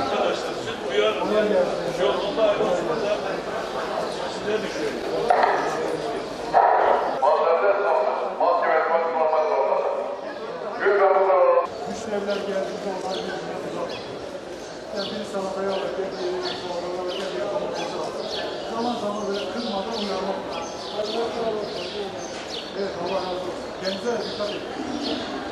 Arkadaşlar süt duyar yolunda ayrılmasında size düşüyor. Mahkeme yapmak zorunda. Güç evler geldiğinde onlar 电梯上还要电梯，坐那个电梯上不坐，坐那上面是很麻烦的嘛。哎，好吧，好吧，现在就开。